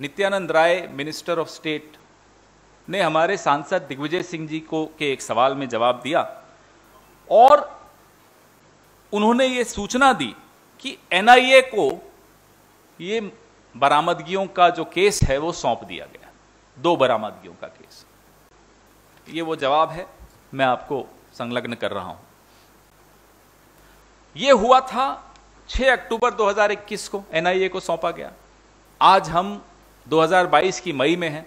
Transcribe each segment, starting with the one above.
Nityanand Rai minister of state ने हमारे सांसद दिग्विजय सिंह जी को, के एक सवाल में जवाब दिया। और उन्होंने ये सूचना दी कि एनआईए को ये बरामदगियों का जो केस है, वो सौंप दिया गया। दो बरामदगियों का केस। ये वो जवाब है, मैं आपको संलग्न कर रहा हूँ। ये हुआ था 6 अक्टूबर 2021 को एनआईए को सौंपा गया। आज हम 2022 की मई में है।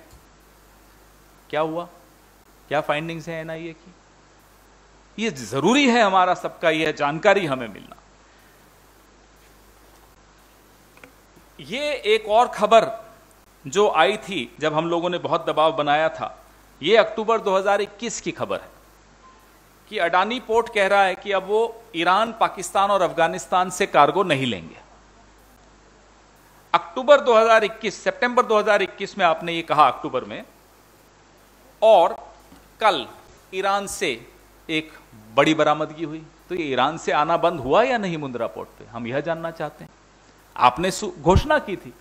क्या हुआ? क्या फाइंडिंग्स है एनआईए की? ये ज़रूरी है हमारा सबका यह जानकारी हमें मिलना। ये एक और खबर जो आई थी, जब हम लोगों ने बहुत दबाव बनाया था, ये अक्टूबर 2021 की खबर है कि अडानी पोर्ट कह रहा है कि अब वो ईरान, पाकिस्तान और अफ़गानिस्तान से कार्गो नहीं लेंगे। अक्टूबर 2021 सितंबर 2021 में आपने ये कहा अक्टूबर में, और कल ईरान से एक बड़ी बरामदगी हुई। तो ये ईरान से आना बंद हुआ या नहीं मुंद्रा पोर्ट पे? हम यह जानना चाहते हैं। आपने घोषणा की थी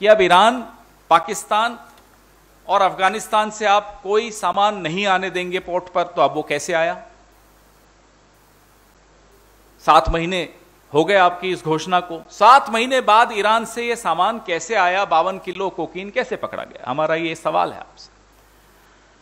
कि अब ईरान, पाकिस्तान और अफ़गानिस्तान से आप कोई सामान नहीं आने देंगे पोर्ट पर तो अब वो कैसे आया? सात महीने हो गए आपकी इस घोषणा को। सात महीने बाद ईरान से ये सामान कैसे आया? बावन किलो कोकीन कैसे पकड़ा गया? हमारा ये सवाल है आपसे।